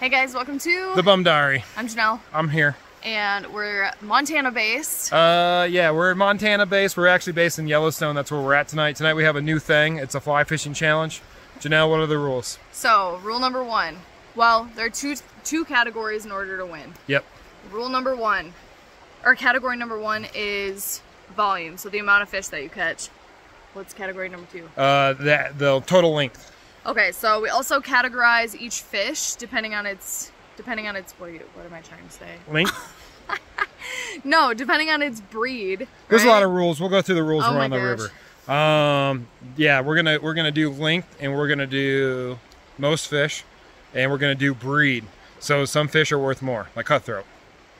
Hey guys, welcome to The Bum Diary. I'm Janelle, I'm here. and we're Montana based. Uh, yeah, we're Montana based. We're actually based in Yellowstone. That's where we're at tonight. Tonight we have a new thing. It's a fly fishing challenge. Janelle, what are the rules? So, rule number one. Well, there are two two categories in order to win. Yep. Rule number one, or category number one is volume, so the amount of fish that you catch. What's category number two? Uh, that the total length. Okay, so we also categorize each fish depending on its depending on its what, you, what am I trying to say? Length. No, depending on its breed. There's a lot of rules. We'll go through the rules Oh around the river. Um, yeah, we're gonna we're gonna do length and we're gonna do most fish, and we're gonna do breed. So some fish are worth more, like cutthroat.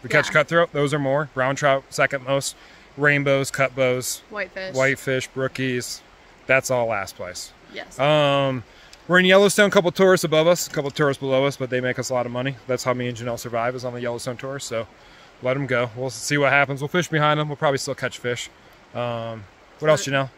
We catch Yeah. cutthroat; those are more. Brown trout second most. Rainbows, cutbows, whitefish. whitefish, brookies. That's all last place. Yes. Um, we're in Yellowstone. A couple tourists above us, a couple tourists below us, but they make us a lot of money. That's how me and Janelle survive is on the Yellowstone tour. So let them go. We'll see what happens. We'll fish behind them. We'll probably still catch fish. Um, what else, Janelle?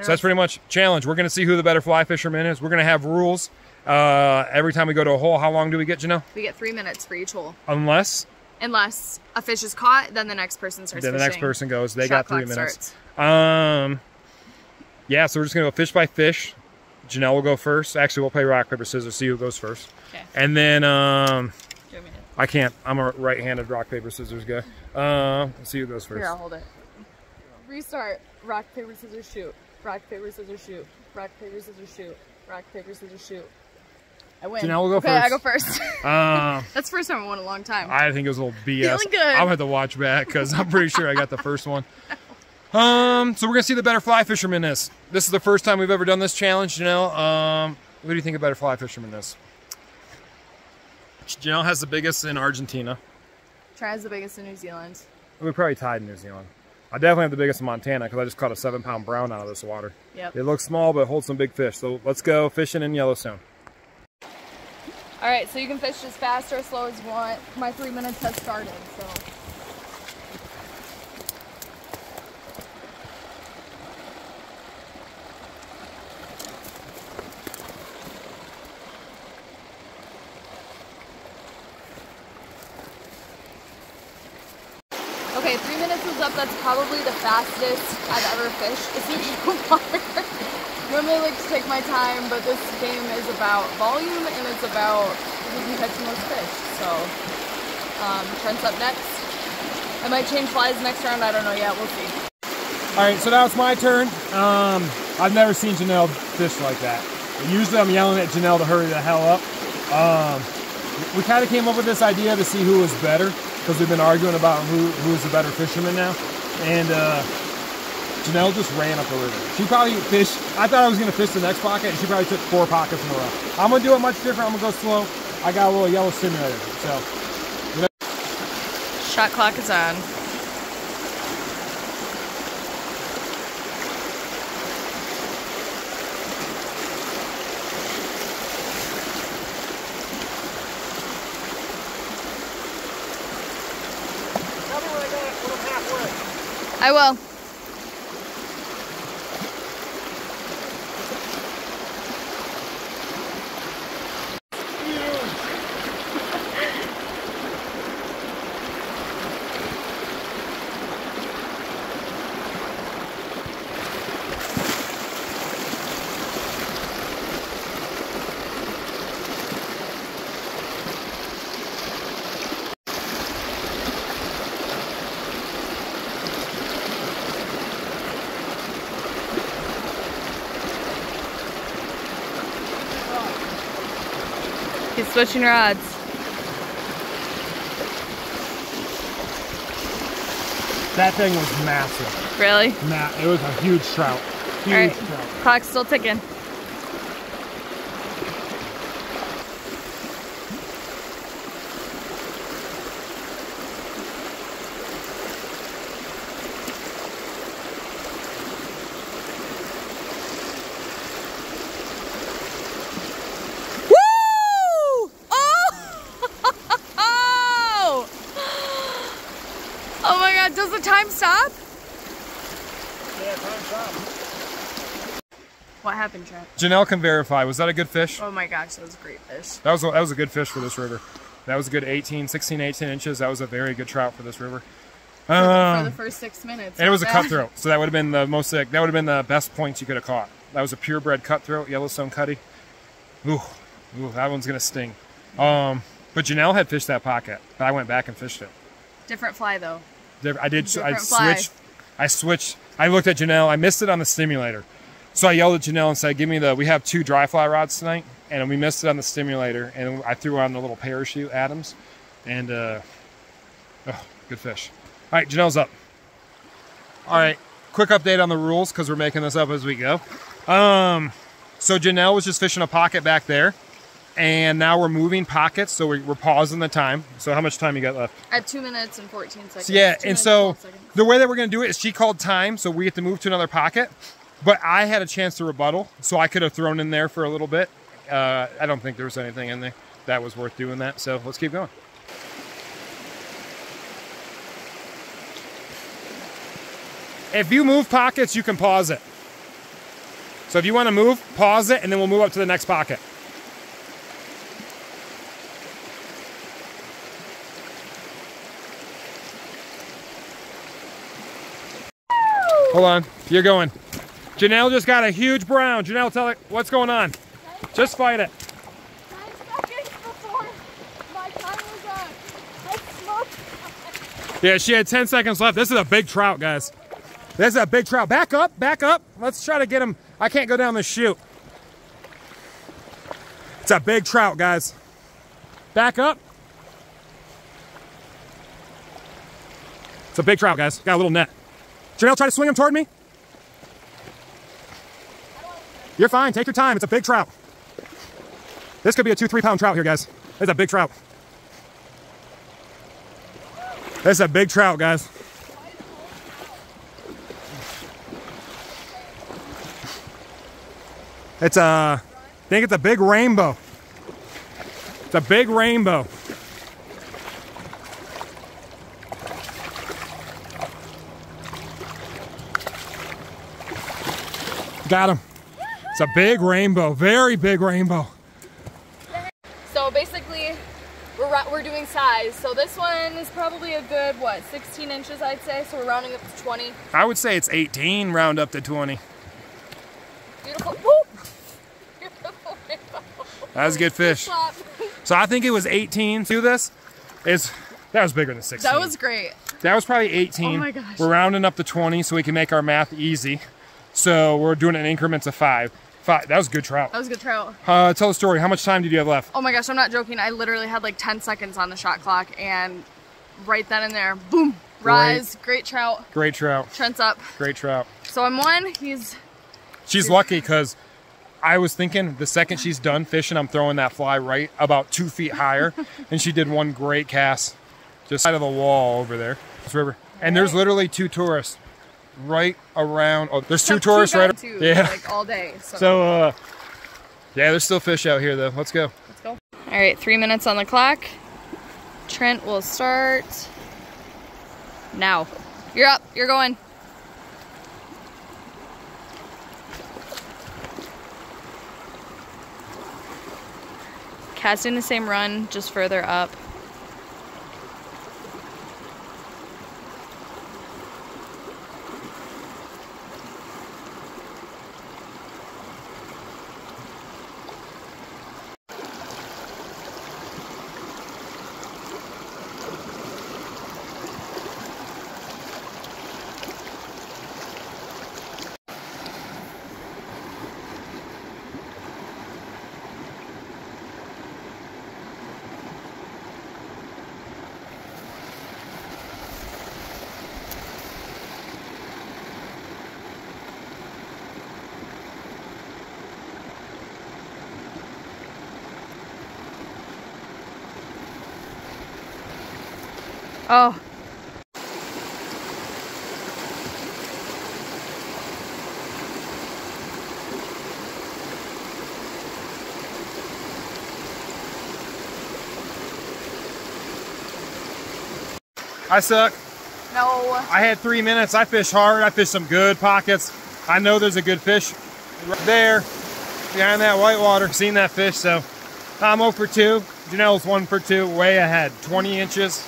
So that's pretty much challenge. We're going to see who the better fly fisherman is. We're going to have rules uh, every time we go to a hole. How long do we get, Janelle? we get three minutes for each hole. Unless Unless a fish is caught, then the next person starts then the next person goes. They Shot got three minutes. starts. Um, yeah, so we're just gonna go fish by fish. Janelle will go first. Actually, we'll play rock paper scissors. See who goes first. Okay. And then um, Give me it. I can't. I'm a right-handed rock paper scissors guy. Uh, let's see who goes first. Here, I'll hold it. Restart. Rock, paper, scissors, shoot. Rock, paper, scissors, shoot. Rock, paper, scissors, shoot. Rock, paper, scissors, shoot. I win. Janelle will go okay, first. I go first. Um, That's the first time I won a long time. I think it was a little BS. Feeling good. I'll have to watch back because I'm pretty sure I got the first one. Um, so we're gonna see the better fly fisherman is. This is the first time we've ever done this challenge, Janelle. Um, what do you think a better fly fisherman is? Janelle has the biggest in Argentina. Try has the biggest in New Zealand. We probably tied in New Zealand. I definitely have the biggest in Montana because I just caught a seven pound brown out of this water. Yep. It looks small, but holds some big fish. So let's go fishing in Yellowstone. All right, so you can fish as fast or as slow as you want. My three minutes has started, so. Okay, three minutes is up. That's probably the fastest I've ever fished a seashore water. Normally I like to take my time, but this game is about volume and it's about who can catch the most fish. So, um, Trent's up next. I might change flies next round. I don't know yet. We'll see. All right, so now it's my turn. Um, I've never seen Janelle fish like that. Usually I'm yelling at Janelle to hurry the hell up. Um, we kind of came up with this idea to see who was better because we've been arguing about who who is the better fisherman now. And uh, Janelle just ran up the river. She probably fished. I thought I was to fish the next pocket, and she probably took four pockets in a row. I'm to do it much different. I'm to go slow. I got a little yellow stimulator. So You know. Shot clock is on. tell me when I got when I'm halfway. I will. He's switching rods. That thing was massive. Really? It was a huge trout. Huge All right. trout. Clock's still ticking. Woo! Oh! Oh my god, does the time stop? Yeah, time's up. What Trent? Janelle can verify. Was that a good fish? Oh my gosh, that was a great fish. That was a, that was a good fish for this river. That was a good 18, 16, 18 inches. That was a very good trout for this river. For Um, the first six minutes. and it was a cutthroat, so that would have been the most. That would have been the best points you could have caught. That was a purebred cutthroat, Yellowstone cutty. Ooh, ooh, that one's gonna sting. Um, but Janelle had fished that pocket. But I went back and fished it. Different fly though. I did. I fly. switched. I switched. I looked at Janelle. I missed it on the stimulator, so I yelled at Janelle and said, "Give me the. We have two dry fly rods tonight, and we missed it on the stimulator, and I threw on the little parachute Adams, and uh, oh, good fish. All right, Janelle's up. All right, quick update on the rules because we're making this up as we go. Um, so Janelle was just fishing a pocket back there, and now we're moving pockets, so we, we're pausing the time. So how much time you got left? At two minutes and 14 seconds. So yeah, and so 12 the way that we're gonna do it is she called time, so we have to move to another pocket. But I had a chance to rebuttal, so I could have thrown in there for a little bit. Uh, I don't think there was anything in there that was worth doing that. So let's keep going. If you move pockets, you can pause it. So if you want to move, pause it, and then we'll move up to the next pocket. Hold on. You're going. Janelle just got a huge brown. Janelle, tell it what's going on. Just fight it. Yeah, she had 10 seconds left. This is a big trout, guys. This is a big trout. Back up, back up. Let's try to get him. I can't go down the chute. It's a big trout, guys. Back up. It's a big trout, guys. Got a little net. Janelle, try to swing him toward me. You're fine. Take your time. It's a big trout. This could be a two, three pound trout here, guys. It's a big trout. That's a big trout, guys. It's a, I think it's a big rainbow. It's a big rainbow. Got him. It's a big rainbow, very big rainbow. So basically, we're, we're doing size. So this one is probably a good, what, 16 inches, I'd say. So we're rounding up to 20. I would say it's 18, round up to 20. Beautiful. Whoop! Beautiful rainbow. That was a good fish. So I think it was 18 to this. Is that was bigger than 16. That was great. That was probably 18. Oh my gosh. We're rounding up to 20 so we can make our math easy. So we're doing it in increments of five. Five. That was a good trout. That was a good trout. Uh, tell the story. How much time did you have left? Oh my gosh, I'm not joking. I literally had like 10 seconds on the shot clock, and right then and there, boom, rise, great trout. Great trout. Trent's up. Great trout. So I'm one. He's She's lucky because I was thinking the second she's done fishing, I'm throwing that fly right about two feet higher, and she did one great cast just side of the wall over there. This river, and there's literally two tourists right around. Oh, there's two tourists right. Too, yeah. Like all day. So, So, uh, yeah, there's still fish out here though. Let's go. let's go. All right, three minutes on the clock. Trent will start now. You're up. You're going. Casting the same run, just further up. Oh. I suck. No. I had three minutes. I fished hard. I fished some good pockets. I know there's a good fish right there, behind that white water, seen that fish. So I'm 0 for 2. Janelle's 1 for 2, way ahead, 20 inches.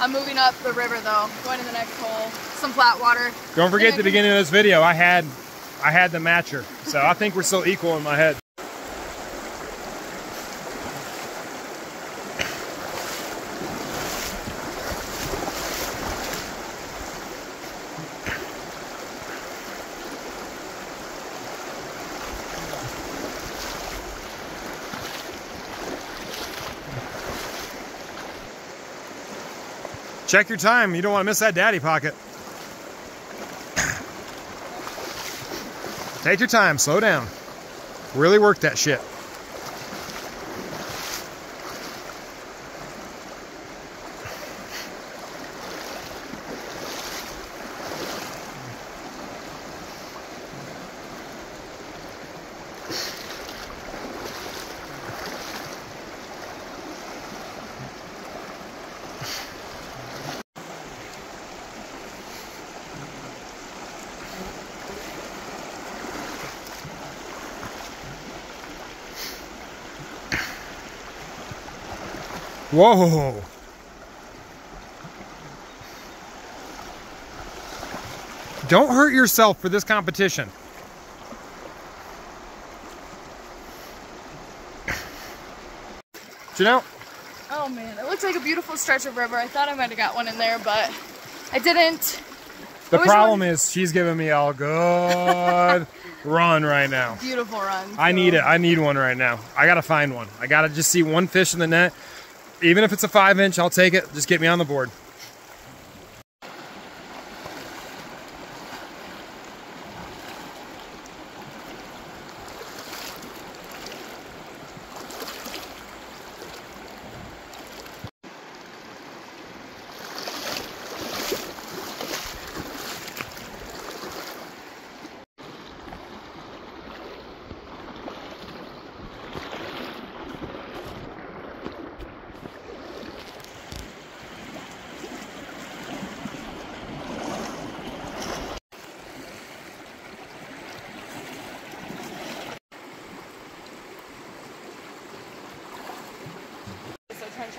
I'm moving up the river though, going to the next hole, some flat water. Don't forget the beginning of this video, I had I had the matcher. So I think we're still equal in my head. Check your time. You don't want to miss that daddy pocket. Take your time. Slow down. Really work that shit. Whoa. Don't hurt yourself for this competition. Janelle? Oh man, it looks like a beautiful stretch of river. I thought I might have got one in there, but I didn't. The problem is she's giving me all good run right now. Beautiful run. I need it. I need one right now. I gotta find one. I gotta just see one fish in the net. Even if it's a five inch, I'll take it. Just get me on the board.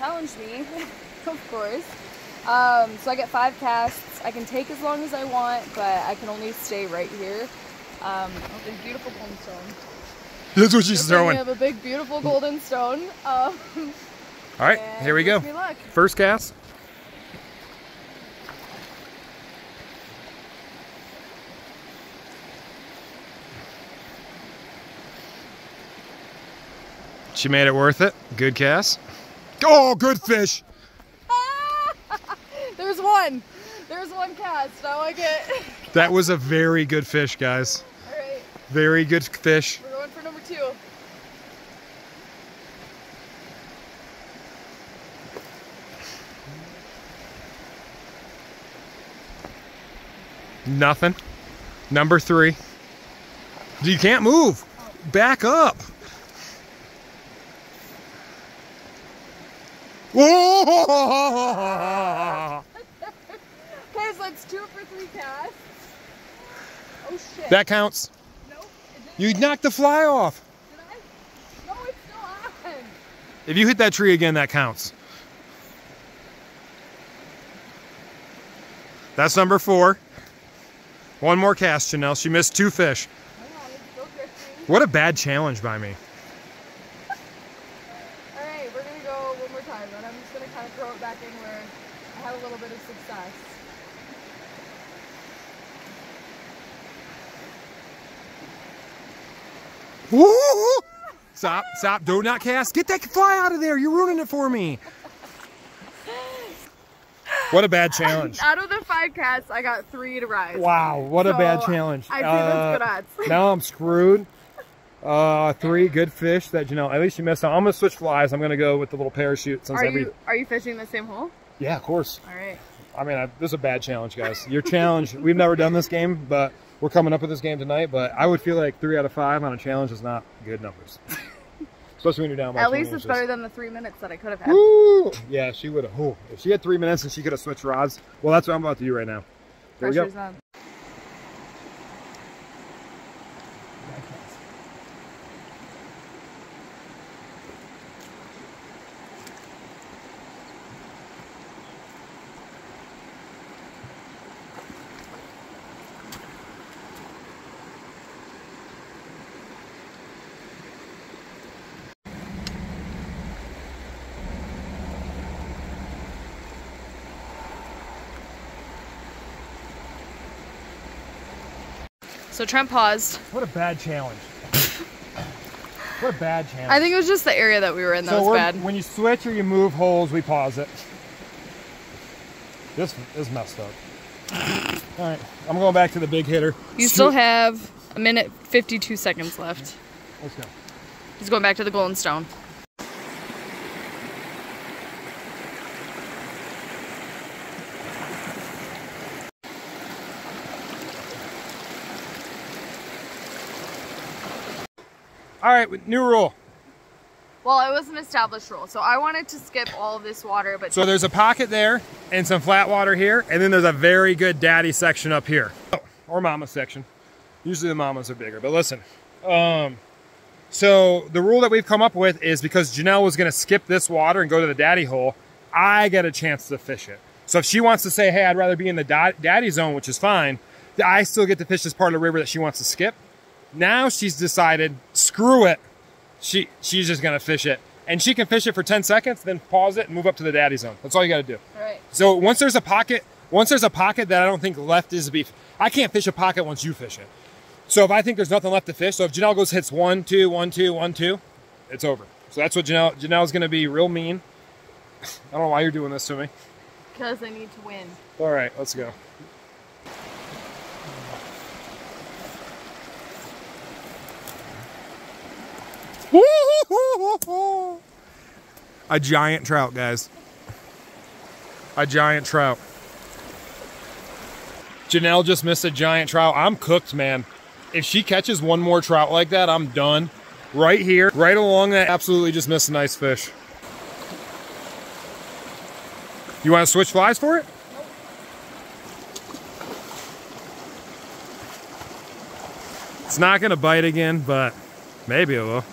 Challenge me, of course. Um, so I get five casts. I can take as long as I want, but I can only stay right here. Um, oh, there's beautiful golden stone. That's what she's throwing. We have a big, beautiful golden stone. Um, All right, here we go. First cast. She made it worth it. Good cast. Oh, good fish. There's one. There's one cast. I like it. That was a very good fish, guys. All right. Very good fish. We're going for number two. Nothing. Number three. You can't move. Back up. Okay, so that's two for three casts. Oh shit. That counts. Nope. You knocked the fly off. Did I? No, it's still on. If you hit that tree again, that counts. That's number four. One more cast, Janelle. She missed two fish. On, what a bad challenge by me. back in where I had a little bit of success. Woo! Stop, stop, do not cast. Get that fly out of there. You're ruining it for me. What a bad challenge. Out of the five casts, I got three to rise. Wow, what so a bad challenge. I think uh, that's good odds. now I'm screwed. Uh, three good fish that you know. At least you missed. Out. I'm gonna switch flies. I'm gonna go with the little parachute. Since are every... you are you fishing the same hole? Yeah, of course. All right. I mean, I, this is a bad challenge, guys. Your challenge. We've never done this game, but we're coming up with this game tonight. But I would feel like three out of five on a challenge is not good numbers. Especially when you're down by At least it's better than the three minutes that I could have had. Woo! Yeah, she would have. If she had three minutes and she could have switched rods, well, that's what I'm about to do right now. There Pressure's we go. On. So Trent paused. What a bad challenge. what a bad challenge. I think it was just the area that we were in that so was bad. when you switch or you move holes, we pause it. This is messed up. All right, I'm going back to the big hitter. You still have a minute 52 seconds left. Let's go. He's going back to the golden stone. All right, new rule. Well, it was an established rule, so I wanted to skip all of this water, but So there's a pocket there and some flat water here, and then there's a very good daddy section up here. Oh, or mama section. Usually the mamas are bigger, but listen. Um, so the rule that we've come up with is because Janelle was gonna skip this water and go to the daddy hole, I get a chance to fish it. So if she wants to say, hey, I'd rather be in the da- daddy zone, which is fine, I still get to fish this part of the river that she wants to skip. Now she's decided, screw it. She she's just gonna fish it. And she can fish it for 10 seconds, then pause it and move up to the daddy zone. That's all you gotta do. all right. So once there's a pocket, once there's a pocket that I don't think left is beef, I can't fish a pocket once you fish it. So if I think there's nothing left to fish, so if Janelle goes hits one, two, one, two, one, two, it's over. So that's what Janelle Janelle's gonna be real mean. I don't know why you're doing this to me. Because I need to win. All right, let's go. A giant trout, guys. A giant trout. Janelle just missed a giant trout. I'm cooked, man. If she catches one more trout like that, I'm done. Right here, right along that, absolutely just missed a nice fish. You want to switch flies for it? It's not gonna bite again, but maybe it will.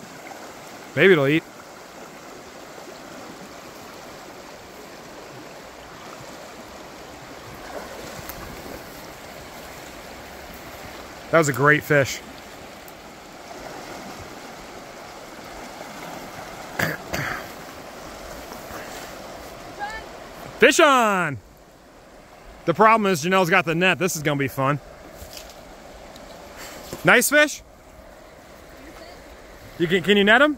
Maybe it'll eat. That was a great fish. Fish on! The problem is Janelle's got the net. This is gonna be fun. Nice fish? You can, can you net him?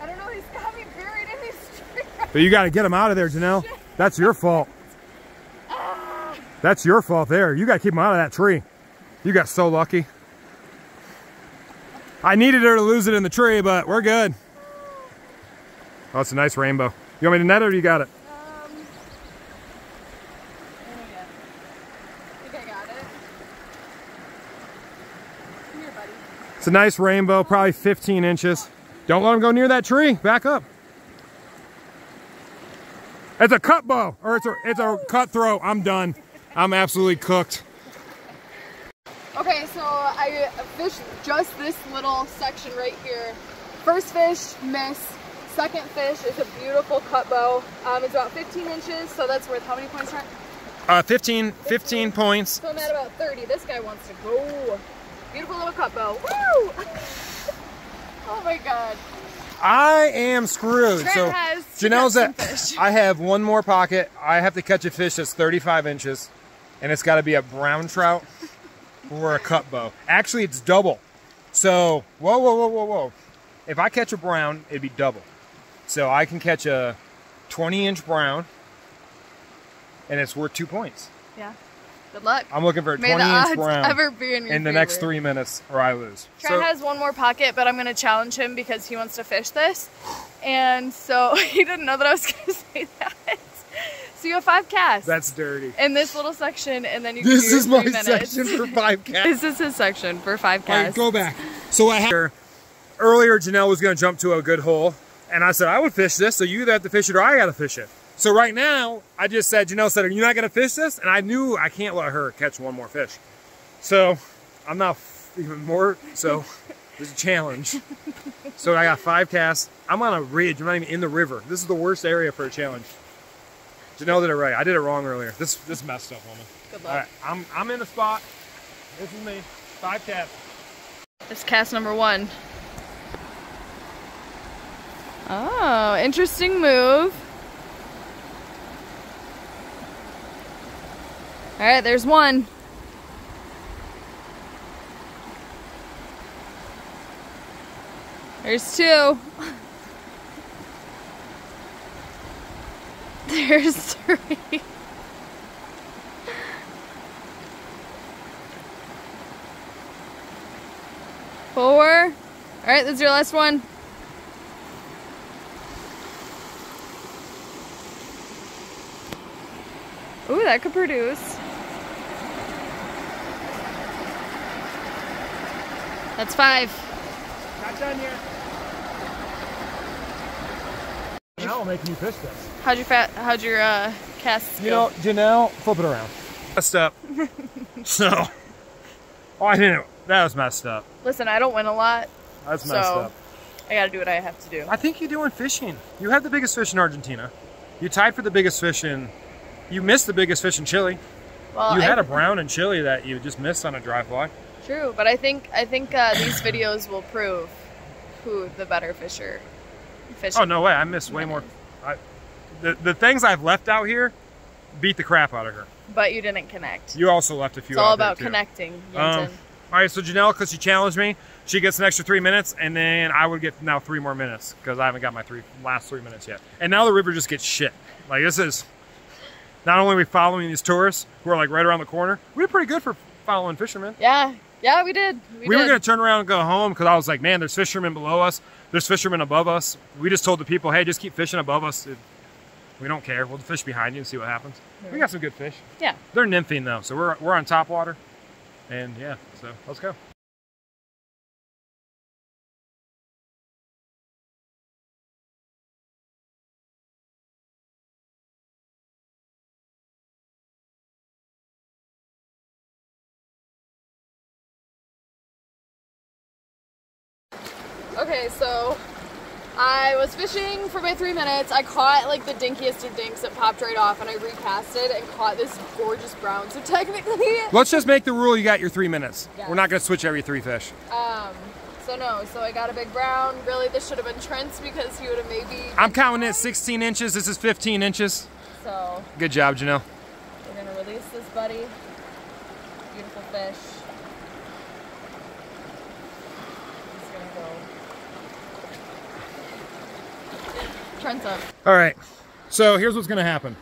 I don't know, he's got me buried in these trees. But you gotta get him out of there, Janelle. That's your fault. That's your fault there. You gotta keep him out of that tree. You got so lucky. I needed her to lose it in the tree, but we're good. Oh, it's a nice rainbow. You want me to net it or you got it? Um, I think I got it. Here, buddy. It's a nice rainbow, probably 15 inches. Don't let him go near that tree. Back up. It's a cut bow, or it's a it's a cutthroat. I'm done. I'm absolutely cooked. Okay, so I fished just this little section right here. First fish, miss. Second fish is a beautiful cut bow. Um, it's about 15 inches, so that's worth how many points, Trent? Uh, 15, 15 points. So I'm at about 30. This guy wants to go. Beautiful little cut bow. Woo! oh my god. I am screwed. Trent so Janelle's at. I have one more pocket. I have to catch a fish that's 35 inches, and it's got to be a brown trout or a cut bow. Actually, it's double. So whoa, whoa, whoa, whoa, whoa. If I catch a brown, it'd be double. So I can catch a 20 inch brown, and it's worth two points. Yeah. Good luck. I'm looking for a May 20 the inch odds brown ever be in your in the next three minutes, or I lose. Trent So- has one more pocket, but I'm gonna challenge him because he wants to fish this. And so he didn't know that I was gonna say that. So you have five casts that's dirty. in this little section, and then you This do is my minutes. section for five casts. This is his section for five All right, casts. go back. So I had earlier Janelle was going to jump to a good hole, and I said I would fish this, so you either have to fish it or I got to fish it. So right now, I just said Janelle said, "Are you not going to fish this?" And I knew I can't let her catch one more fish. So I'm not even more. So there's a challenge. so I got five casts. I'm on a ridge. I'm not even in the river. This is the worst area for a challenge. Janelle did it right. I did it wrong earlier. This this messed up, woman. Good luck. right, I'm I'm in the spot. This is me. Five casts. This cast number one. Oh, interesting move. All right, there's one. There's two. There's three. Four. All right, that's your last one. Ooh, that could produce. That's five. Not done yet. Now I'll make you fish this. How'd your fat? How'd your uh, casts You go? know, Janelle, flip it around. Messed up. so, oh, I didn't. That was messed up. Listen, I don't win a lot. That's messed So- up. I gotta do what I have to do. I think you're doing fishing. You had the biggest fish in Argentina. You tied for the biggest fish in. You missed the biggest fish in Chile. Well, you I- had a brown in Chile that you just missed on a dry fly. True, but I think I think uh, these videos will prove who the better fisher. Oh no way! I missed way more. I, the the things I've left out here beat the crap out of her. But you didn't connect. You also left a few. It's all about connecting. Um, all right, so Janelle, because she challenged me, she gets an extra three minutes, and then I would get now three more minutes because I haven't got my three last three minutes yet. And now the river just gets shit. Like this is not only are we following these tourists who are like right around the corner, we did pretty good for following fishermen. yeah, yeah, we did. We, We, were gonna turn around and go home because I was like, man, there's fishermen below us, there's fishermen above us. We just told the people, hey, just keep fishing above us. It- we don't care. We'll fish behind you and see what happens. We got some good fish. Yeah. They're nymphing though, so we're we're on top water, and yeah, so let's go. I was fishing for my three minutes. I caught like the dinkiest of dinks that popped right off, and I recasted and caught this gorgeous brown. So technically, Let's just make the rule you got your three minutes. Yeah. We're not gonna switch every three fish. um, so no. So I got a big brown. Really, this should have been Trent's because he would have maybe. I'm counting it 16 inches. This is 15 inches. So Good job, Janelle. we're gonna release this buddy. Beautiful fish. He's gonna go. Trent's up. All right. So here's what's gonna happen.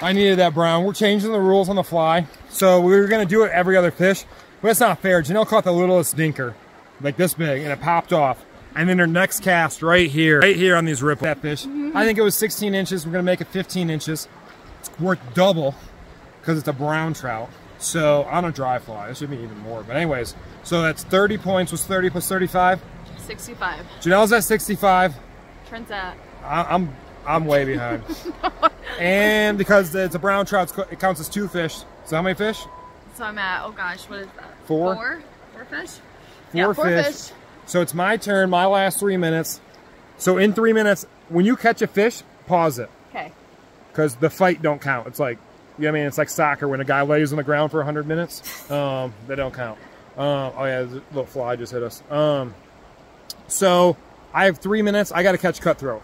I needed that brown. We're changing the rules on the fly. So we were gonna do it every other fish, but it's not fair. Janelle caught the littlest dinker, like this big, and it popped off. And then her next cast right here, right here on these ripples. That fish. Mm-hmm. I think it was 16 inches. We're gonna make it 15 inches. It's worth double because it's a brown trout. So on a dry fly, it should be even more. But anyways, so that's 30 points. Was 30 plus 35. 65. Janelle's at 65. Trent's at. I, I'm I'm way behind. and because it's a brown trout, it counts as two fish. So how many fish? So I'm at, oh gosh, what is that? Four. Four? Four fish? Four yeah, four fish. fish. So it's my turn. My last three minutes. So in three minutes, when you catch a fish, pause it Okay. because the fight don't count. It's like, you know what I mean? It's like soccer when a guy lays on the ground for 100 minutes. Um, they don't count. Um, oh yeah, a little fly just hit us. Um, so I have three minutes. I got to catch cutthroat.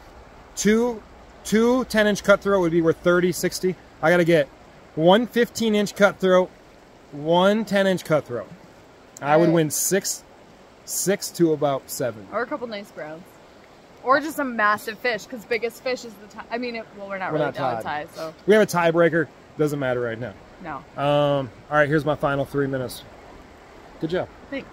Two, two 10 inch cutthroat would be worth 30, 60. I got to get one 15 inch cutthroat, one 10 inch cutthroat. I would win six, six to about seven. Or a couple nice browns. Or just a massive fish, because biggest fish is the tie. I mean, it, well, we're not We're really not down a tied. tie, so We have a tiebreaker. Doesn't matter right now. no. Um, all right, here's my final three minutes. Good job. Thanks.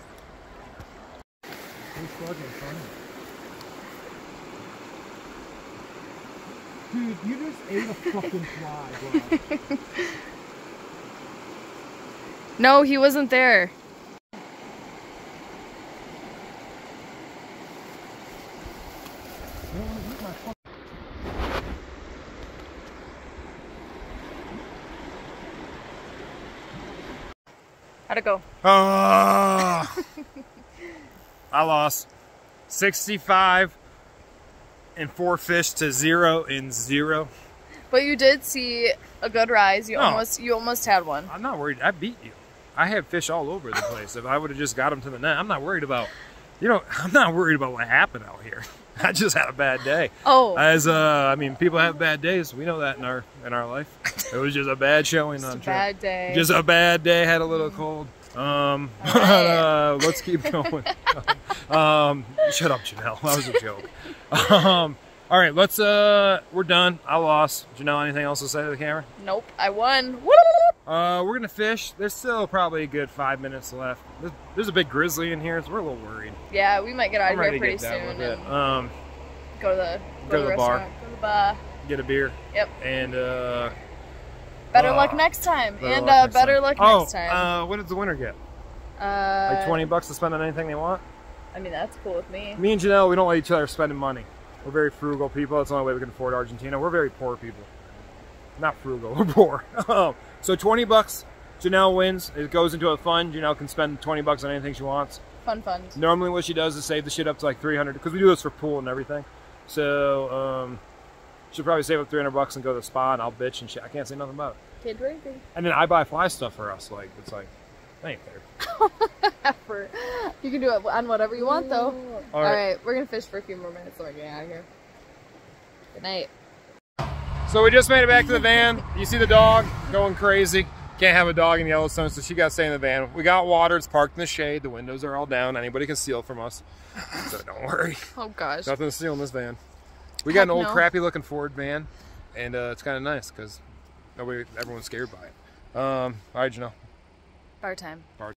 Dude, you just ate a fucking fly, bro. No, he wasn't there. How'd it go? Ah, I lost 65 and four fish to zero and zero. But you did see a good rise. You No. almost you almost had one. I'm not worried. I beat you. I had fish all over the place. If I would have just got them to the net, I'm not worried about. You know, I'm not worried about what happened out here. I just had a bad day. Oh, As uh, I mean, people have bad days. We know that in our in our life. It was just a bad showing just a on track. bad day. Just a bad day. Had a little cold. Um, uh, let's keep going. um, shut up, Janelle. That was a joke. Um, all right, let's. Uh, we're done. I lost. Janelle, anything else to say to the camera? Nope, I won. Woo! Uh, we're gonna fish. There's still probably a good five minutes left. There's, there's a big grizzly in here, so we're a little worried. Yeah, we might get out of here pretty soon and Um, go to the go to the bar. Go to the bar. get a beer Yep. and uh, Better Uh, luck next time, better and luck uh, next better time. luck oh, next time. uh, what does the winner get? Uh, Like 20 bucks to spend on anything they want? I mean, that's cool with me. Me and Janelle, we don't let each other spending money. We're very frugal people. That's the only way we can afford Argentina. We're very poor people. Not frugal, we're poor. Um, so 20 bucks, Janelle wins. It goes into a fund. Janelle can spend 20 bucks on anything she wants. Fun fun. Normally what she does is save the shit up to like 300 because we do this for pool and everything. So um, she'll probably save up 300 bucks and go to the spa and I'll bitch and shit. I can't say nothing about it. Kid drinking. And then I buy fly stuff for us. Like it's like, that ain't fair. Effort. You can do it on whatever you want, though. All All right. we're gonna fish for a few more minutes, then we're getting out of here. Good night. So we just made it back to the van. You see the dog going crazy. Can't have a dog in Yellowstone, so she got to stay in the van. We got water. It's parked in the shade. The windows are all down. Anybody can steal from us. So don't worry. Oh gosh. Nothing to steal in this van. We got an old no. crappy looking Ford van, and uh, it's kind of nice because nobody, everyone's scared by it. Um, all right, Janelle. Bar time. Bar